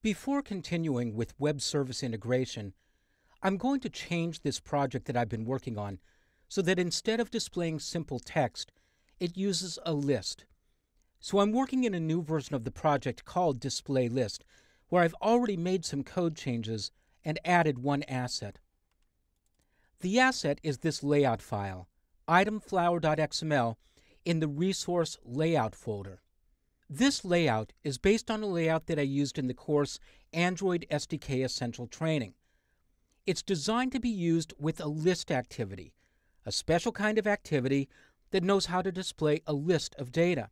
Before continuing with web service integration, I'm going to change this project that I've been working on so that instead of displaying simple text, it uses a list. So I'm working in a new version of the project called Display List, where I've already made some code changes and added one asset. The asset is this layout file, itemflower.xml, in the resource layout folder. This layout is based on a layout that I used in the course Android SDK Essential Training. It's designed to be used with a list activity, a special kind of activity that knows how to display a list of data.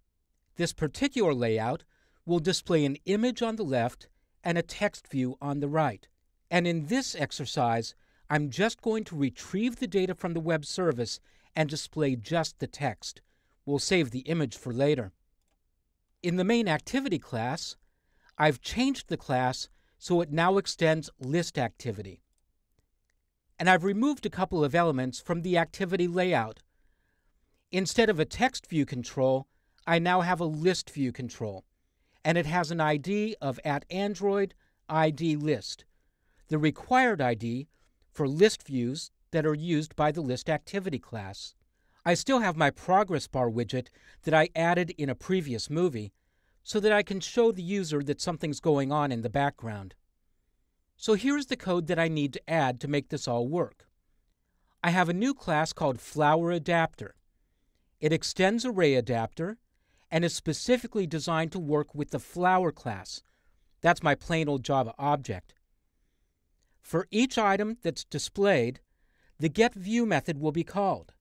This particular layout will display an image on the left and a text view on the right. And in this exercise, I'm just going to retrieve the data from the web service and display just the text. We'll save the image for later. In the main activity class, I've changed the class so it now extends list activity. And I've removed a couple of elements from the activity layout. Instead of a text view control, I now have a list view control, and it has an ID of at Android ID list, the required ID for list views that are used by the list activity class. I still have my progress bar widget that I added in a previous movie so that I can show the user that something's going on in the background. So here's the code that I need to add to make this all work. I have a new class called Flower Adapter. It extends Array Adapter and is specifically designed to work with the Flower class. That's my plain old Java object. For each item that's displayed, the getView method will be called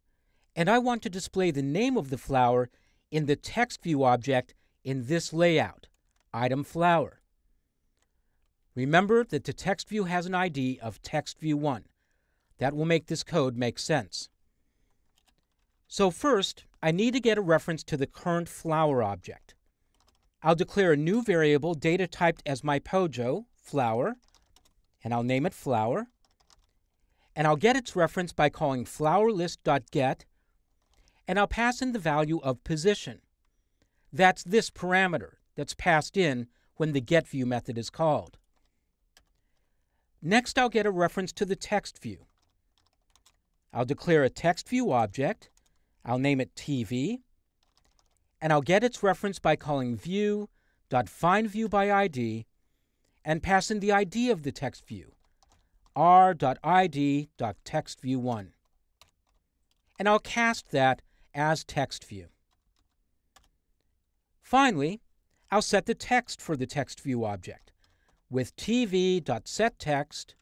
and I want to display the name of the flower in the text view object in this layout, item flower. Remember that the text view has an ID of text view 1. That will make this code make sense. So first, I need to get a reference to the current flower object. I'll declare a new variable data typed as my pojo, flower, and I'll name it flower. And I'll get its reference by calling flowerlist.get and I'll pass in the value of position. That's this parameter that's passed in when the getView method is called. Next, I'll get a reference to the text view. I'll declare a text view object, I'll name it TV, and I'll get its reference by calling view.findViewById and pass in the ID of the text view, r.id.textView1. And I'll cast that as text view. Finally, I'll set the text for the text view object with tv.setText,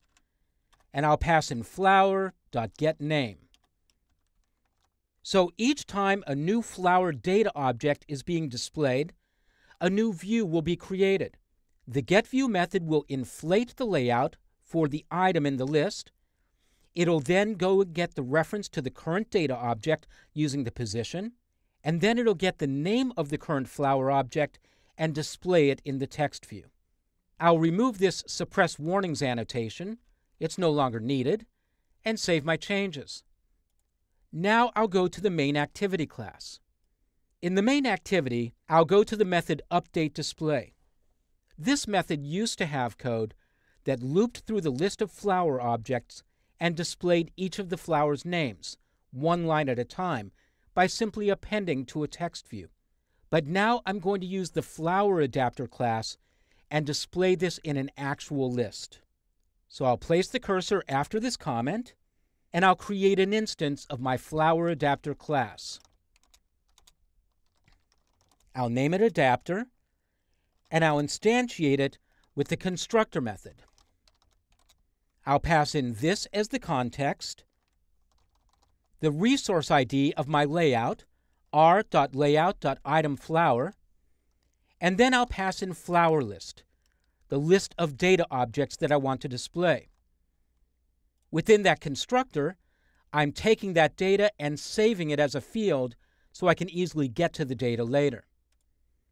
and I'll pass in flower.getName. So each time a new flower data object is being displayed, a new view will be created. The getView method will inflate the layout for the item in the list It'll then go get the reference to the current data object using the position, and then it'll get the name of the current flower object and display it in the text view. I'll remove this suppress warnings annotation, it's no longer needed, and save my changes. Now I'll go to the main activity class. In the main activity, I'll go to the method update display. This method used to have code that looped through the list of flower objects and displayed each of the flowers' names, one line at a time, by simply appending to a text view. But now I'm going to use the flower adapter class and display this in an actual list. So I'll place the cursor after this comment, and I'll create an instance of my flower adapter class. I'll name it adapter, and I'll instantiate it with the constructor method. I'll pass in this as the context, the resource ID of my layout, r.layout.itemFlower, and then I'll pass in flower list, the list of data objects that I want to display. Within that constructor, I'm taking that data and saving it as a field so I can easily get to the data later.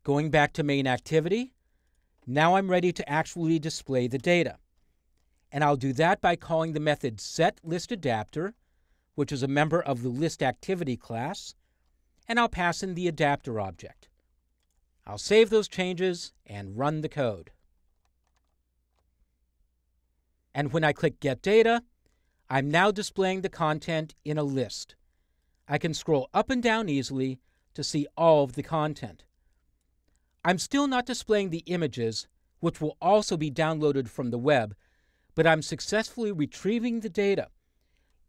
Going back to main activity, now I'm ready to actually display the data. And I'll do that by calling the method setListAdapter, which is a member of the listActivity class, and I'll pass in the adapter object. I'll save those changes and run the code. And when I click Get Data, I'm now displaying the content in a list. I can scroll up and down easily to see all of the content. I'm still not displaying the images, which will also be downloaded from the web, but I'm successfully retrieving the data.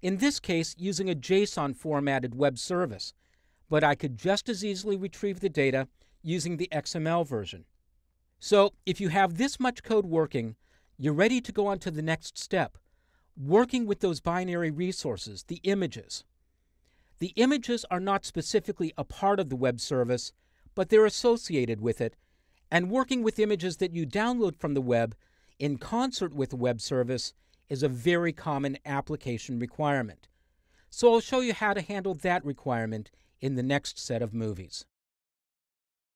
In this case, using a JSON formatted web service, but I could just as easily retrieve the data using the XML version. So, if you have this much code working, you're ready to go on to the next step working with those binary resources, the images. The images are not specifically a part of the web service, but they're associated with it, and working with images that you download from the web in concert with the web service is a very common application requirement. So I'll show you how to handle that requirement in the next set of movies.